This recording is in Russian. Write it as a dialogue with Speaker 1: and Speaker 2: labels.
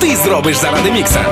Speaker 1: ти зробиш заради мікса.